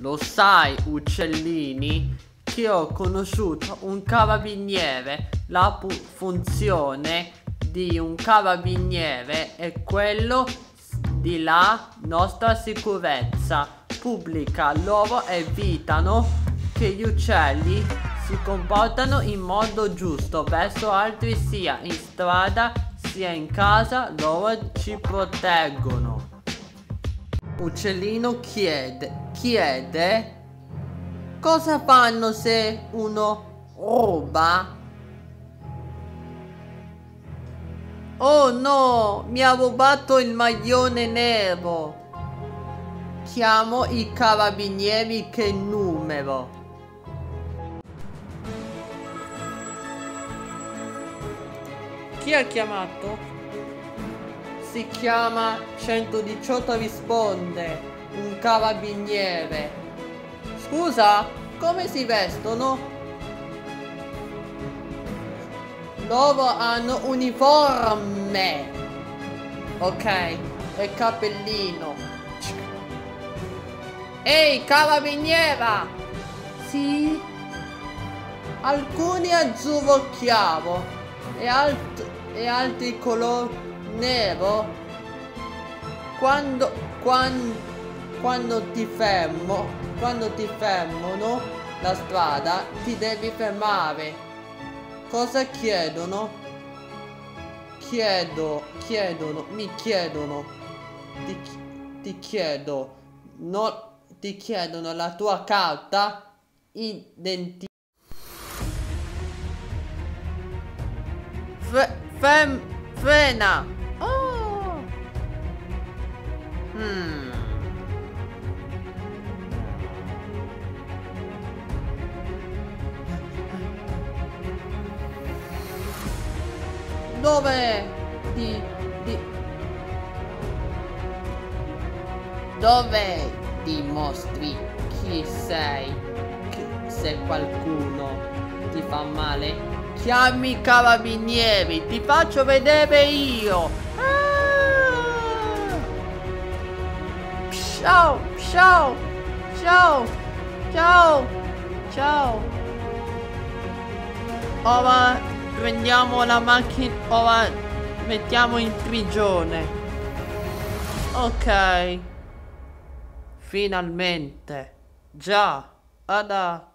Lo sai, uccellini, che ho conosciuto un carabiniere. La funzione di un carabiniere è quello di la nostra sicurezza pubblica. Loro evitano che gli uccelli si comportano in modo giusto verso altri sia in strada sia in casa. Loro ci proteggono. Uccellino chiede, chiede cosa fanno se uno ruba? Oh no, mi ha rubato il maglione nero. Chiamo i carabinieri che numero. Chi ha chiamato? Si chiama 118 risponde, un carabiniere. Scusa, come si vestono? Loro hanno uniforme. Ok, e cappellino. Ehi, carabiniera! Sì? Alcuni azzurro chiaro e, alt e altri colori nero quando, quando, quando ti fermo quando ti fermano la strada ti devi fermare. Cosa chiedono? Chiedo chiedono mi chiedono. Ti, ti chiedo no, ti chiedono la tua carta identità. Fre frena Hmm. Dove ti, ti Dove dimostri chi sei? se qualcuno ti fa male? Chiami i carabinieri, ti faccio vedere io. Ciao, ciao, ciao, ciao, ciao. Ora prendiamo la macchina, ora mettiamo in prigione. Ok. Finalmente. Già, ada.